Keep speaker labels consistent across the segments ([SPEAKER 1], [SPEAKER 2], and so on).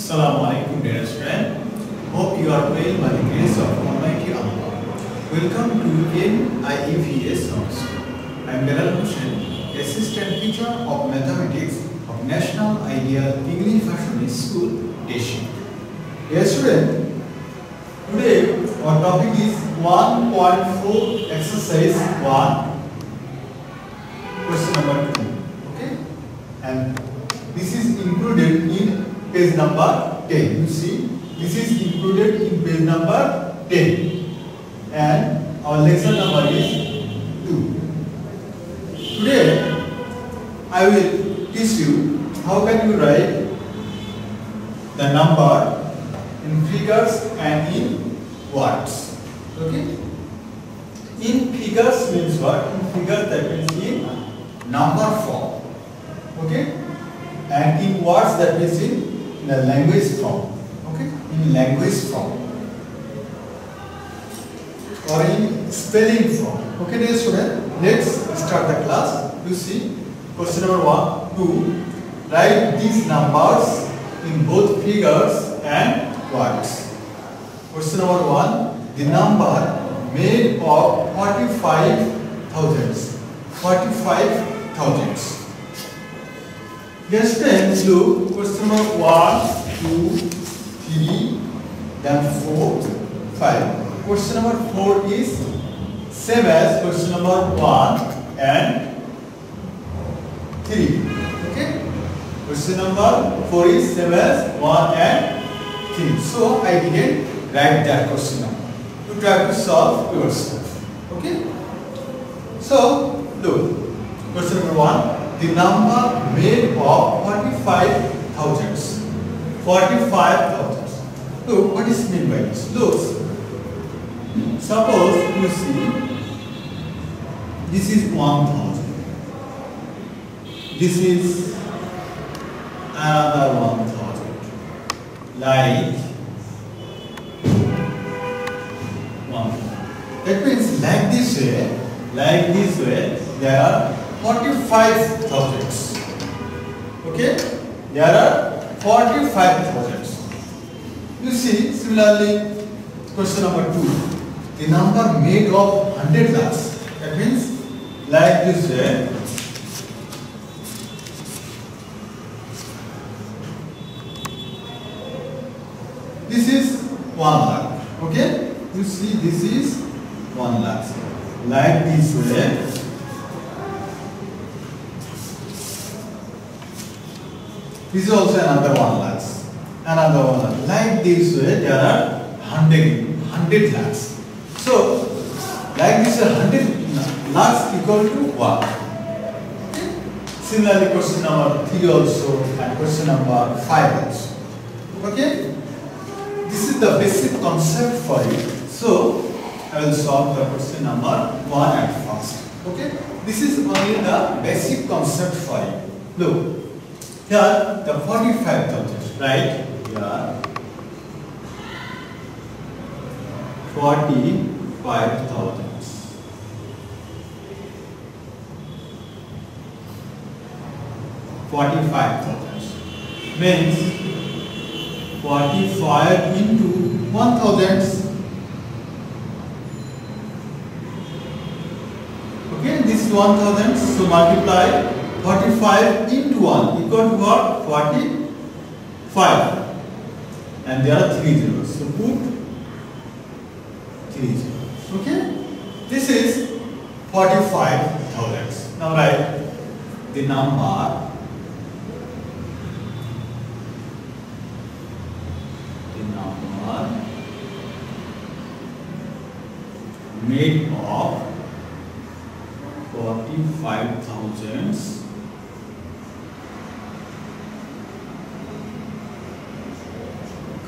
[SPEAKER 1] Assalamu alaikum dear student. Hope you are well by the grace of Almighty Allah. Welcome to NIEVS House. I am Belal Hossain, Assistant Teacher of Mathematics of National Ideal English Version School, Deshi. Dear student, today our topic is 1.4 exercise 1 question number 2. Okay? And this is included in page number 10. You see, this is included in page number 10. And our lesson number is 2. Today, I will teach you how can you write the number in figures and in words. Okay? In figures means what? In figures that means in number form. Okay? And in words that means in the language form. Okay? In language form. Or in spelling form. Okay, dear student, let's start the class. You see, question number one, two. Write these numbers in both figures and words. Question number one, the number made of 45 thousands. 45 thousands. Yes, then look, question number 1, 2, 3, then 4, 5. Question number 4 is same as question number 1 and 3. Okay? Question number 4 is same as 1 and 3. So I didn't write that question number. You try to solve yourself. Okay? So look, question number 1 the number made of 45 thousands. 45 thousands. Look, what is meant by this? Look, suppose you see, this is 1000. This is another 1000. Like 1000. That means like this way, like this way, there are 45 thousands. Okay? There are 45 thousands. You see, similarly, question number 2. The number made of 100 lakhs. That means, like this way, this is 1 lakh. Okay? You see, this is 1 lakh. Like this way, This is also another one lakhs. Another one lakh. Like this way, there are 100, 100 lakhs. So, like this eh, 100 lakhs equal to 1. Similarly, question number 3 also and question number 5 also. Okay? This is the basic concept for you. So, I will solve the question number 1 at first. Okay? This is only the basic concept for you. Look. Here the 45,000, right? Here 45,000. Forty-five thousand means forty-five into one thousand. Okay, this is one thousand, so multiply 45 into 1 equal to what? 45. And there are 3 zeros. So put 3 zeros. Okay? This is 45 thousands. Now write the number the number made of 45 thousands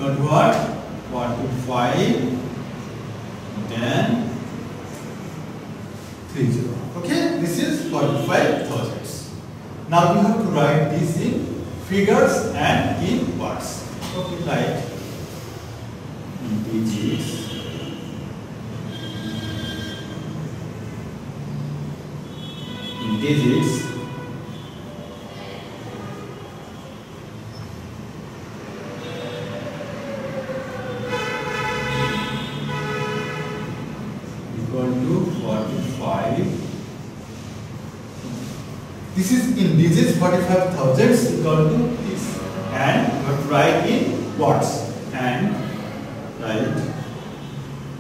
[SPEAKER 1] got what? 45 then 30. Okay, this is 45 thousands. Now we have to write this in figures and in words. Okay, like in digits. In 45,000 is equal to this. And you have to write in watts. And write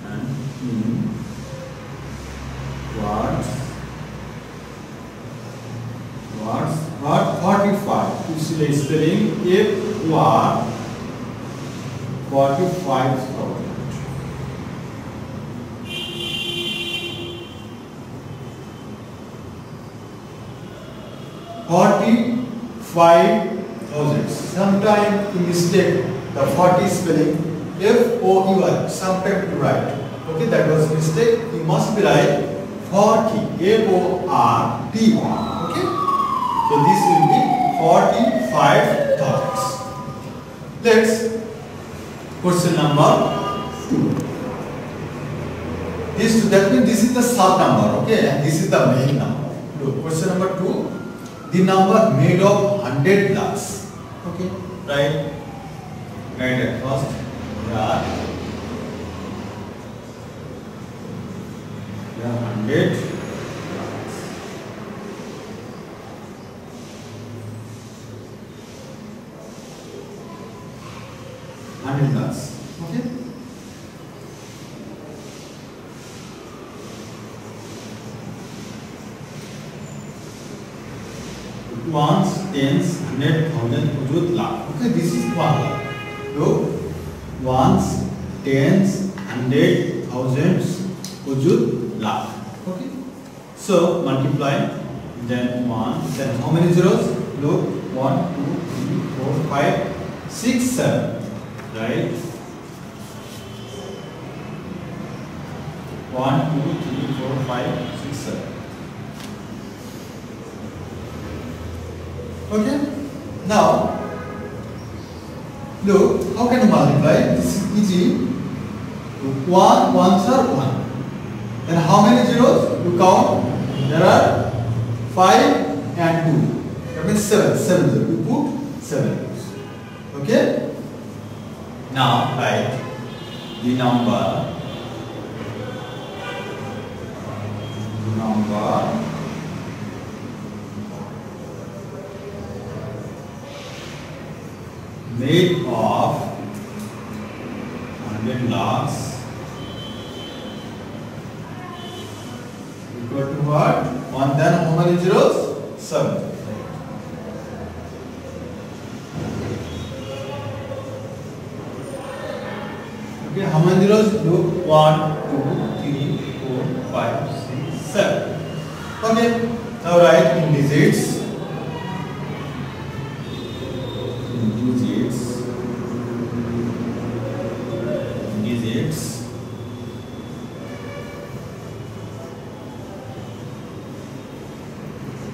[SPEAKER 1] and in watts. Watts. Watt 45. You see the spelling F watt 45 thousand. Sometimes you mistake the 40 spelling F O U R. Sometimes you write. Okay, that was mistake. You must be right 40 F O R T. Okay, so this will be 45 thousands. Let's question number two. This that means this is the sub number. Okay, and this is the main number. Look, question number two the number made of 100 lakhs. Okay. Right. And at first there there are 100 Tens, hundred, thousand, hujud, lakh. Okay, this is one lakh. Look, ones, tens, hundred, thousands, hujud, lakh. Okay. So multiply, then one, then how many zeros? Look, one, two, three, four, five, six, seven. Right? One, two, three, four, five, six, seven. Okay? Now, look, how can you multiply? This is easy. Look, 1, 1s are 1. Then how many zeros? You count. There are 5 and 2. That means 7. 7 zeros. You put 7 zeros. Okay? Now, write the number. Number made of 100 lakhs equal to what? 1 then how many zeros? 7. Okay, how many zeros? Look, 1, 2, 3, 4, 5, 6, 7. Okay, now write in digits.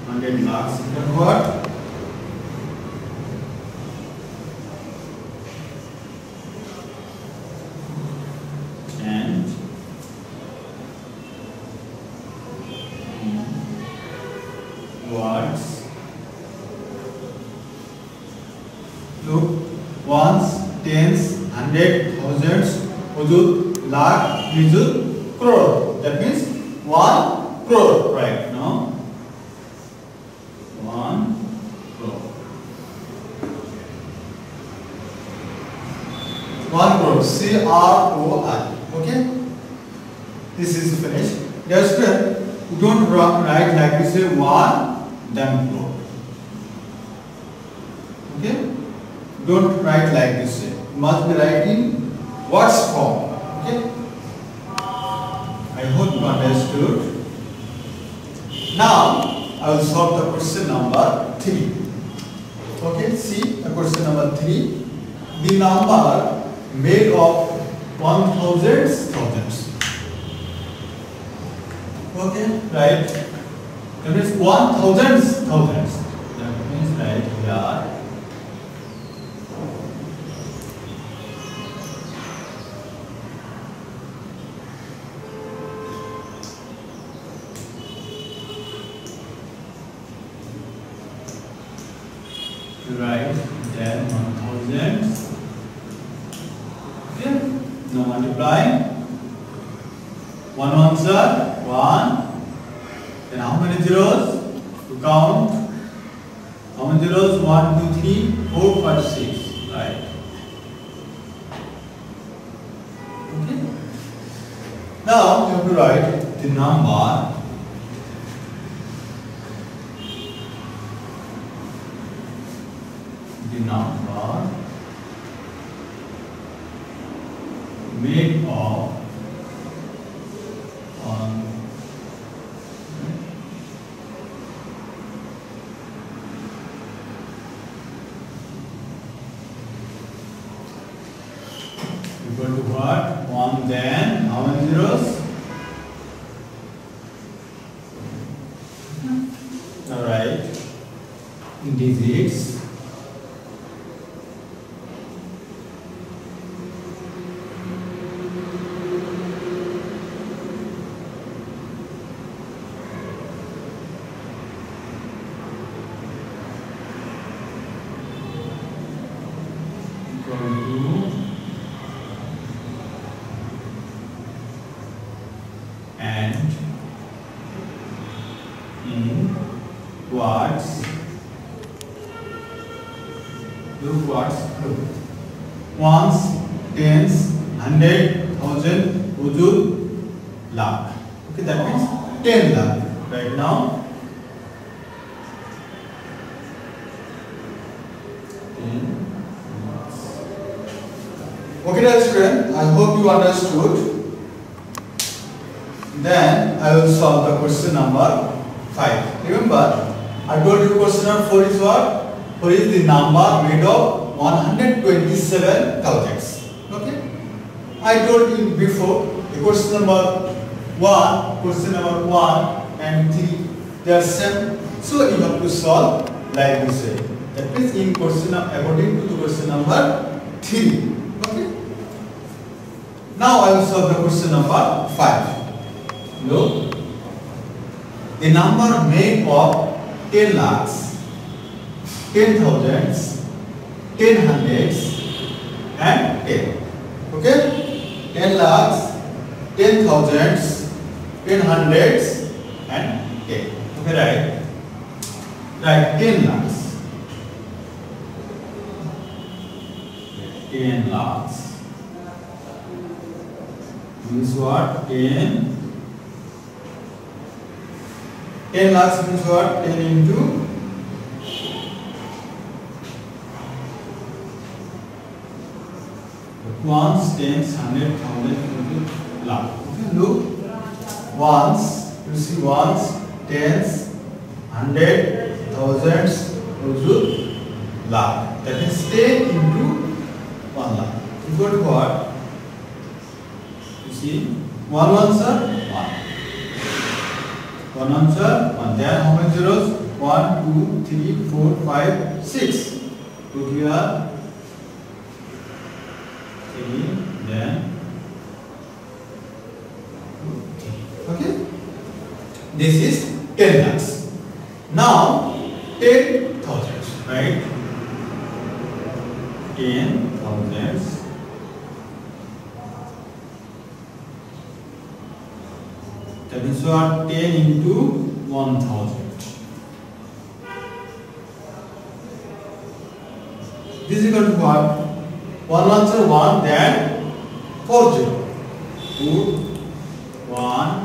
[SPEAKER 1] 100 lakhs. Convert and words. Look, ones, tens, hundred, thousands, huzur, lakh, mizur, One crore. C R O I. Okay. This is finished. You don't write like this. Say one, then crore. Okay. Don't write like this. You must be writing words form. Okay. I hope you understood. Now I will solve the question number three. Okay. See the question number three. The number made of one thousands thousands. Okay. Right. That means one thousands thousands. That means right here. Right, then one thousand. Okay, now multiply. One ones are one. Then how many zeros? To count How zeros? 1, 2, 3, 4, 5, 6. Right. Okay. Now you have to write the number the number made of on equal to what? 1 then how many zeros? Alright. Digits. Equal to and in quads do quads do ones tens hundred thousand huzur lakh. Okay that means 10 lakh right now. Okay, dear student, I hope you understood. Then I will solve the question number 5. Remember, I told you question number 4 is what? 4 is the number made of 127 thousands. Okay? I told you before, the question number 1, question number 1 and 3, they are same. So you have to solve like this way. That means in question according to the question number 3. Okay? Now I will solve the question number 5. Look, the number made of 10 lakhs, 10 thousands, 10 hundreds and 10. Okay? 10 lakhs, 10 thousands, 10 hundreds and 10. Okay, right? Right, 10 lakhs. 10 lakhs. Means what? 10 10 lakhs means what? 10 into ones, tens, hundred, thousand into lakh. Okay, look. Ones, you see ones, tens, hundred, thousands, into lakh. That is 10 into 1 lakh. Equal to what? You see, 1 ones are 1. One answer, one. There how many zeros? One, two, three, four, five, six. Two here, 3, then Okay? This is 10 lakhs. Now, 10,000, right? 10,000 That means you are 10 into 1000. This is equal to what? 1 answer one, then 4 0. 2 1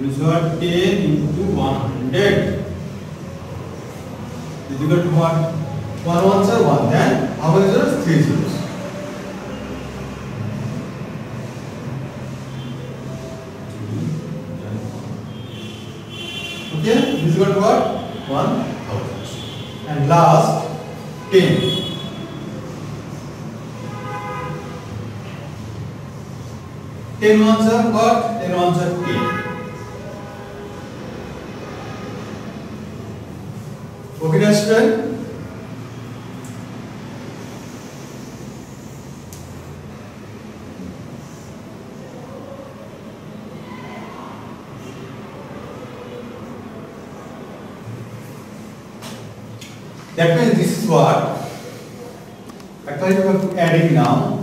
[SPEAKER 1] is what 10 into 100 is equal to what? 1 ones are 1 then how many zeros? 3 zeros. Okay, this is equal to what? 1000. And last 10. Ten ones are what? Okay, that's done. That means this is what. Actually, we are adding now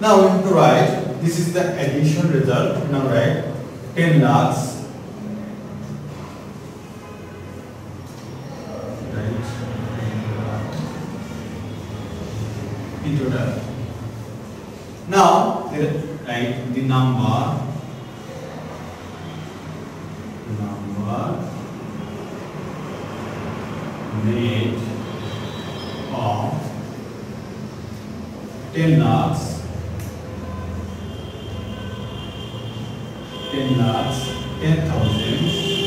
[SPEAKER 1] Now we have to write. This is the addition result. Now write ten lakhs. Right. Into that. Now write the number. Number made of 10 lakhs 10 lakhs 10,000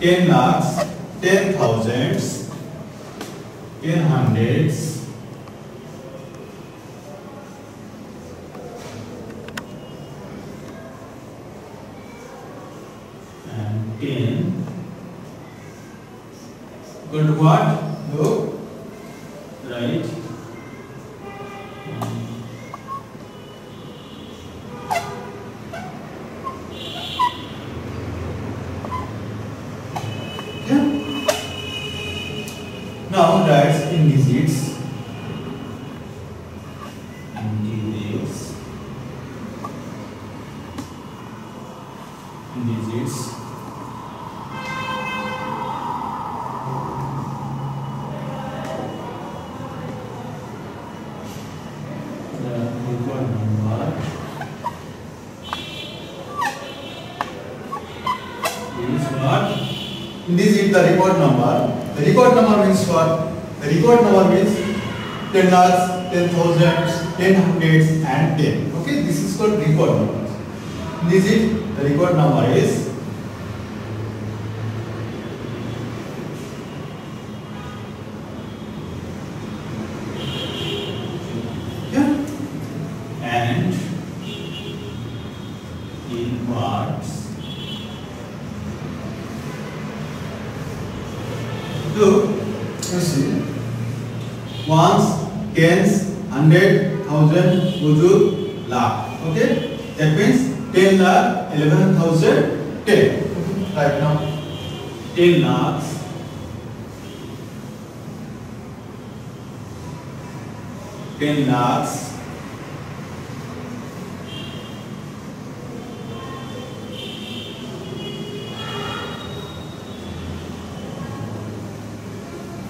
[SPEAKER 1] 10 lakhs 10 thousands 10 hundreds and 10 Good what? This is the record number. The record number means what? The record number means 10 lakhs, 10 thousands, 10 hundreds and 10. Okay, this is called record number. This is the record number is see ones tens hundred thousand wudu lakh okay that means 10 lakh 11000 10 right now 10 lakhs Ten lakhs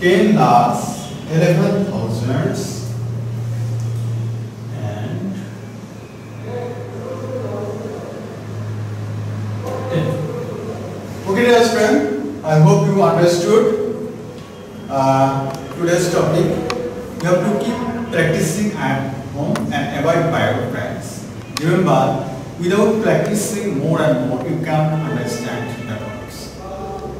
[SPEAKER 1] ten lakhs, eleven thousands, and ten. Okay, dear friend, I hope you understood uh, today's topic. You have to keep practicing at home and avoid biographies. Remember, without practicing more and more, you can't understand the topics.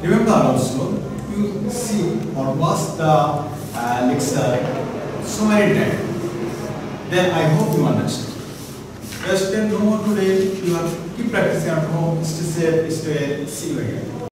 [SPEAKER 1] Remember also, you see or watch the uh, lecture so many times, then I hope you understand. Just then no more today, you have keep practicing at home, stay safe, stay, see you again.